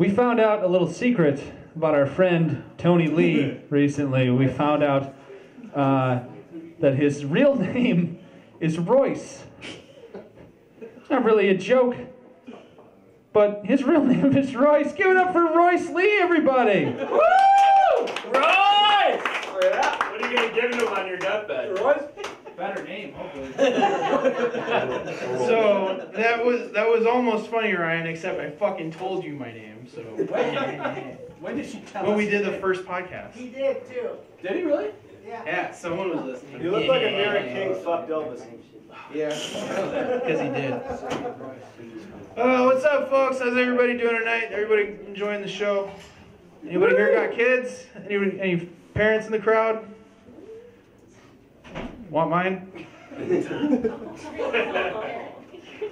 We found out a little secret about our friend Tony Lee recently. We found out uh, that his real name is Royce. It's not really a joke, but his real name is Royce. Give it up for Royce Lee, everybody! Woo! Royce! Oh, yeah. What are you gonna give him on your deathbed? Royce? Better name, hopefully. So that was that was almost funny, Ryan. Except I fucking told you my name. So when did she tell when we did the first podcast, He did too. Did he really? Yeah. yeah, someone was listening. You look like a Mary King fucked Elvis. Yeah, because he did. Uh, what's up, folks? How's everybody doing tonight? Everybody enjoying the show? Anybody here got kids? Anybody, any parents in the crowd? Want mine?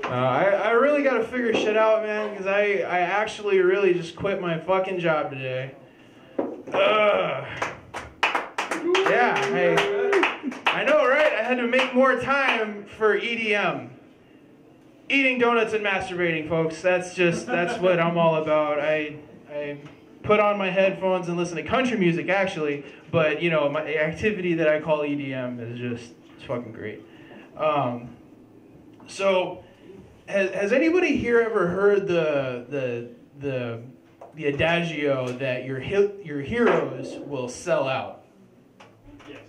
Uh, I, I really got to figure shit out, man, because I, I actually really just quit my fucking job today. Ugh. Yeah, I, I know, right? I had to make more time for EDM. Eating donuts and masturbating, folks. That's just, that's what I'm all about. I, I put on my headphones and listen to country music, actually, but, you know, my activity that I call EDM is just, it's fucking great. Um, so, has, has anybody here ever heard the the the the adagio that your your heroes will sell out?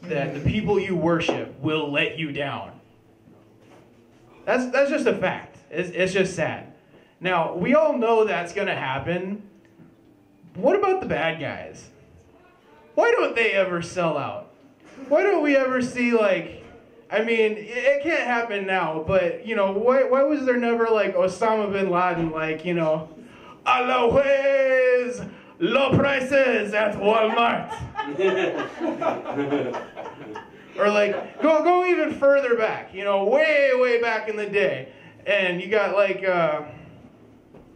That the people you worship will let you down. That's that's just a fact. It's, it's just sad. Now we all know that's gonna happen. What about the bad guys? Why don't they ever sell out? Why don't we ever see like I mean, it, can't happen now, but you know, why why was there never like Osama bin Laden like, you know, always low prices at Walmart? or like go go even further back, you know, way way back in the day. And you got like uh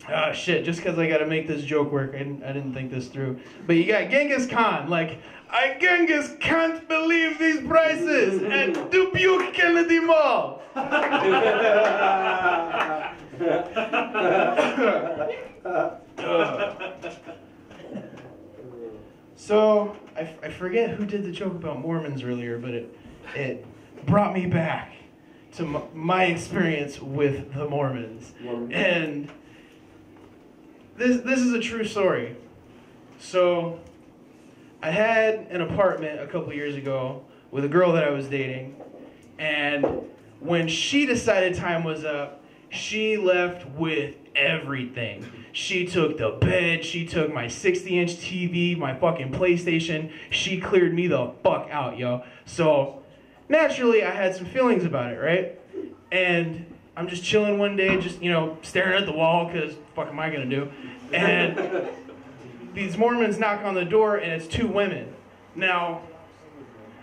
Ah shit, just because I gotta make this joke work, I didn't, I didn't think this through. But you got Genghis Khan, like, I Genghis can't believe these prices at Dubuque Kennedy Mall. so, I, f- I forget who did the joke about Mormons earlier, but it, it brought me back to m- my experience with the Mormons. And this this is a true story. So I had an apartment a couple years ago with a girl that I was dating, and when she decided time was up, she left with everything. She took the bed, she took my 60 inch TV, my fucking PlayStation. She cleared me the fuck out, yo. So naturally, I had some feelings about it, right? And I'm just chilling one day, just, you know, staring at the wall, because fuck am I gonna do? And these Mormons knock on the door, and it's two women. Now,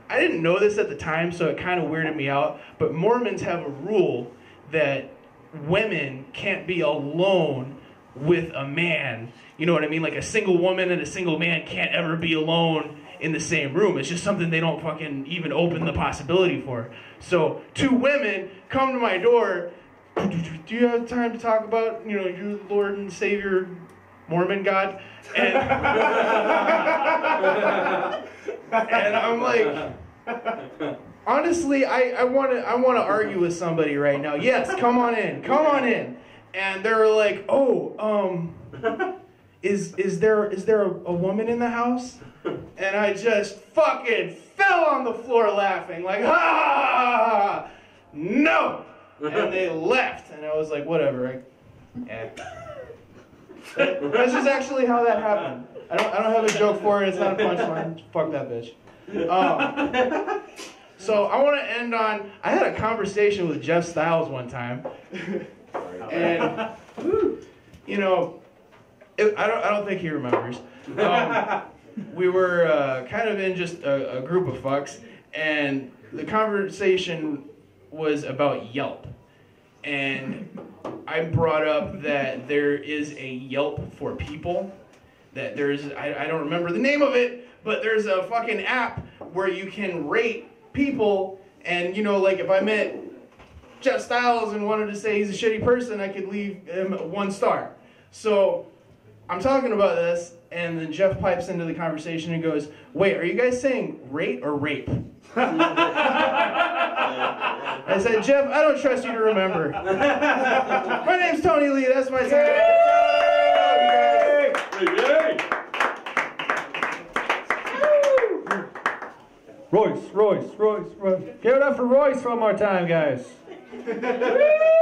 I didn't know this at the time, so it kind of weirded me out, but Mormons have a rule that women can't be alone with a man. You know what I mean? Like a single woman and a single man can't ever be alone in the same room. It's just something they don't fucking even open the possibility for. So two women come to my door. Do you have time to talk about, you know, your Lord and Savior Mormon God? And, and I'm like, honestly, I, I want to I want to argue with somebody right now. Yes, come on in, come on in. And they're like, oh, um, is is there is there a, a woman in the house? And I just fucking fell on the floor laughing, like, ah, no. And they left, and I was like, whatever. I, eh. That- This is actually how that happened. I don't, I don't have a joke for it. It's not a punchline. Fuck that bitch. Um, so I want to end on. I had a conversation with Jeff Styles one time, and you know, it, I don't. I don't think he remembers. Um, we were uh, kind of in just a, a group of fucks, and the conversation was about Yelp, and I brought up that there is a Yelp for people. That there's, I, I don't remember the name of it, but there's a fucking app where you can rate people. And, you know, like if I met Jeff Styles and wanted to say he's a shitty person, I could leave him one star. So I'm talking about this, and then Jeff pipes into the conversation and goes, "Wait, are you guys saying rate or rape?" I said, "Jeff, I don't trust you to remember." my name's Tony Lee. That's my secret. Royce, Royce, Royce, Royce. Give it up for Royce one more time, guys.